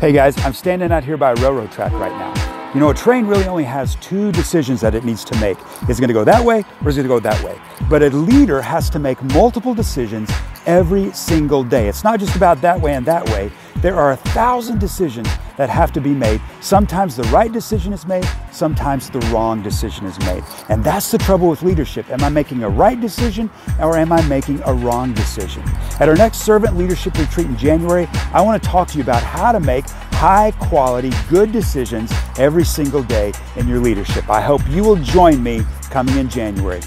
Hey guys, I'm standing out here by a railroad track right now. You know, a train really only has two decisions that it needs to make. Is it gonna go that way or is it gonna go that way? But a leader has to make multiple decisions every single day. It's not just about that way and that way. There are a thousand decisions that have to be made. Sometimes the right decision is made, sometimes the wrong decision is made. And that's the trouble with leadership. Am I making a right decision or am I making a wrong decision? At our next Servant Leadership Retreat in January, I want to talk to you about how to make high quality, good decisions every single day in your leadership. I hope you will join me coming in January.